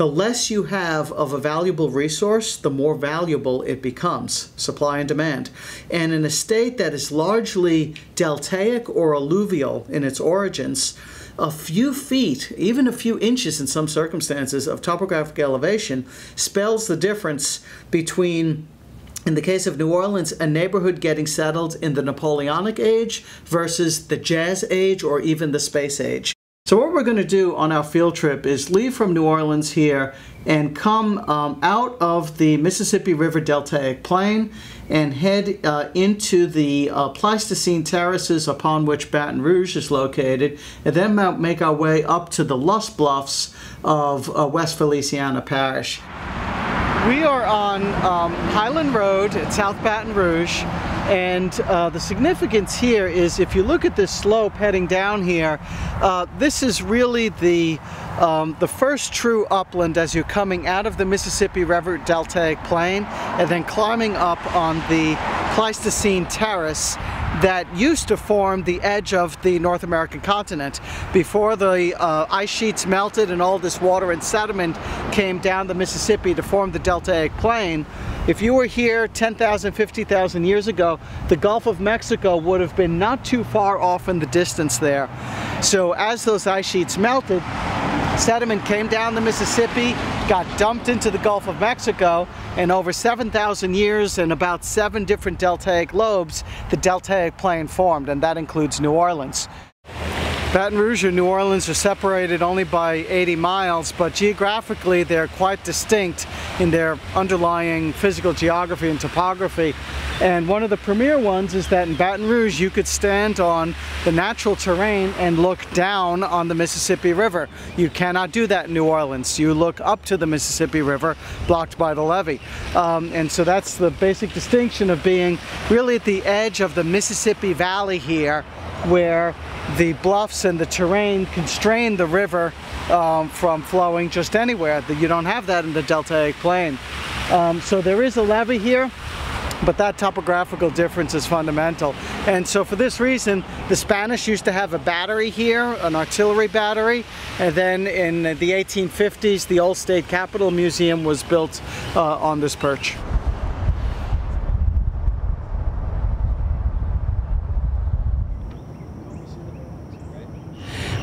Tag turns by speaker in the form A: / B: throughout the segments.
A: the less you have of a valuable resource, the more valuable it becomes, supply and demand. And in a state that is largely deltaic or alluvial in its origins, a few feet, even a few inches in some circumstances, of topographic elevation spells the difference between in the case of New Orleans, a neighborhood getting settled in the Napoleonic age versus the Jazz age or even the Space age. So what we're going to do on our field trip is leave from New Orleans here and come um, out of the Mississippi River Deltaic Plain and head uh, into the uh, Pleistocene terraces upon which Baton Rouge is located, and then make our way up to the Loess Bluffs of uh, West Feliciana Parish. We are on um, Highland Road at South Baton Rouge and uh, the significance here is if you look at this slope heading down here, uh, this is really the um, the first true upland as you're coming out of the Mississippi River Deltaic Plain and then climbing up on the Pleistocene Terrace that used to form the edge of the North American continent. Before the uh, ice sheets melted and all this water and sediment came down the Mississippi to form the Deltaic Plain, if you were here 10,000, 50,000 years ago, the Gulf of Mexico would have been not too far off in the distance there. So as those ice sheets melted, sediment came down the Mississippi, got dumped into the Gulf of Mexico, and over 7,000 years and about seven different deltaic lobes, the deltaic plain formed, and that includes New Orleans. Baton Rouge and New Orleans are separated only by 80 miles, but geographically they're quite distinct in their underlying physical geography and topography. And one of the premier ones is that in Baton Rouge you could stand on the natural terrain and look down on the Mississippi River. You cannot do that in New Orleans. You look up to the Mississippi River, blocked by the levee. Um, and so that's the basic distinction of being really at the edge of the Mississippi Valley here, where the bluffs and the terrain constrain the river um, from flowing just anywhere. You don't have that in the deltaic plain. Um, so there is a levee here, but that topographical difference is fundamental. And so for this reason, the Spanish used to have a battery here, an artillery battery, and then in the 1850s, the old state capitol museum was built uh, on this perch.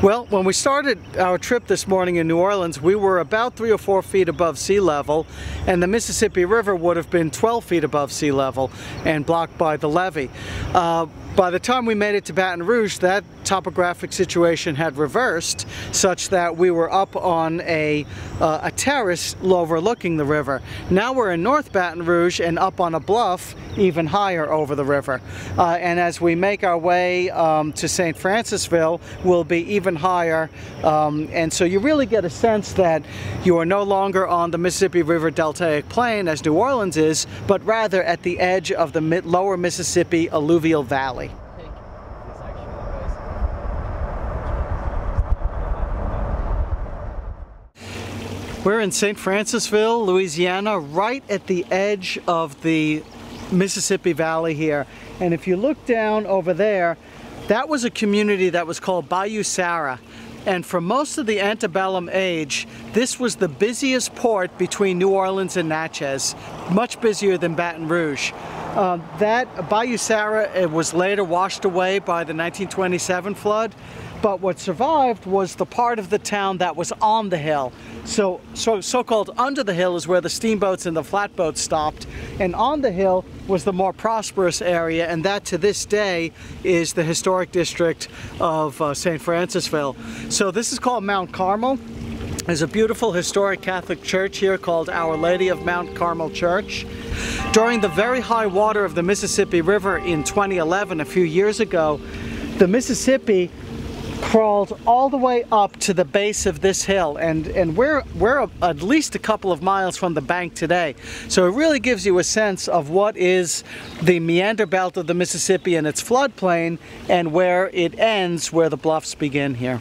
A: Well, when we started our trip this morning in New Orleans, we were about three or four feet above sea level, and the Mississippi River would have been 12 feet above sea level and blocked by the levee. Uh, by the time we made it to Baton Rouge, that topographic situation had reversed such that we were up on a, uh, a terrace overlooking the river. Now we're in North Baton Rouge and up on a bluff even higher over the river. Uh, and as we make our way um, to St. Francisville, we'll be even higher. Um, and so you really get a sense that you are no longer on the Mississippi River Deltaic Plain as New Orleans is, but rather at the edge of the lower Mississippi alluvial valley. We're in St. Francisville, Louisiana, right at the edge of the Mississippi Valley here. And if you look down over there, that was a community that was called Bayou Sara. And for most of the antebellum age, this was the busiest port between New Orleans and Natchez, much busier than Baton Rouge. Uh, that Bayou Sara was later washed away by the 1927 flood, but what survived was the part of the town that was on the hill. So, so so-called under the hill is where the steamboats and the flatboats stopped, and on the hill was the more prosperous area, and that to this day is the historic district of uh, St. Francisville. So this is called Mount Carmel. There's a beautiful historic Catholic church here called Our Lady of Mount Carmel Church. During the very high water of the Mississippi River in 2011, a few years ago, the Mississippi crawled all the way up to the base of this hill and and we're we're at least a couple of miles from the bank today so it really gives you a sense of what is the meander belt of the Mississippi and its floodplain and where it ends where the bluffs begin here